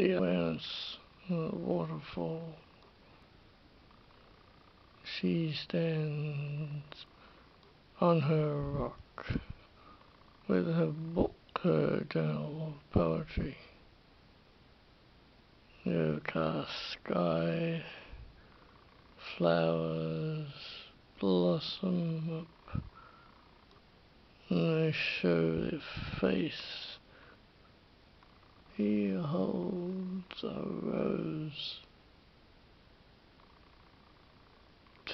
the awareness of the waterfall. She stands on her rock with her book, her journal of poetry. The overcast sky, flowers blossom up, and they show their face. A rose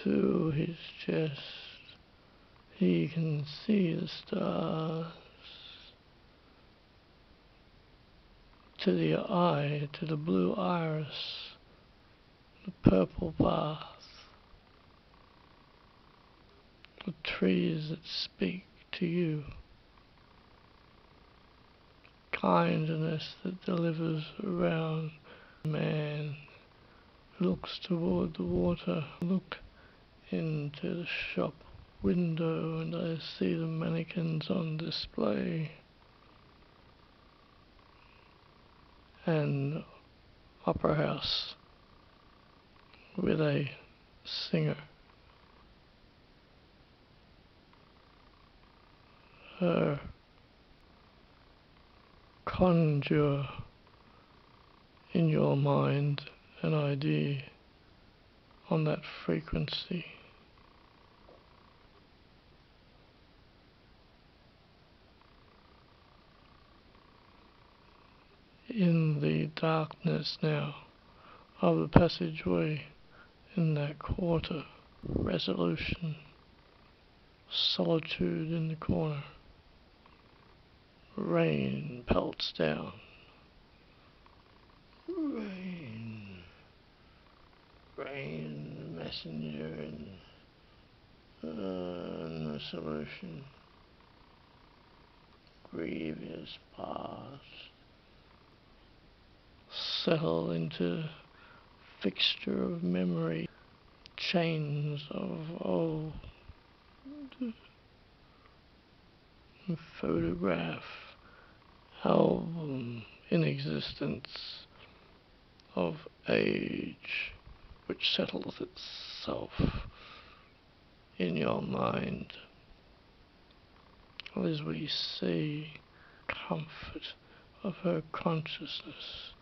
to his chest. He can see the stars. To the eye, to the blue iris, the purple path, the trees that speak to you, kindness that delivers around man looks toward the water. Look into the shop window and I see the mannequins on display. An opera house with a singer. Her conjure in your mind an idea on that frequency. In the darkness now of the passageway in that quarter, resolution, solitude in the corner, rain pelts down. Rain, rain, messenger, and uh, no solution. Grievous past. Settle into fixture of memory, chains of old photograph, album in existence of age which settles itself in your mind as we see comfort of her consciousness.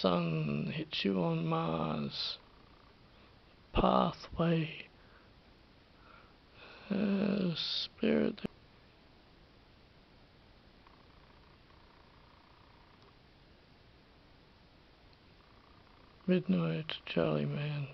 Sun hits you on Mars, pathway, uh, spirit. Midnight, Charlie Man.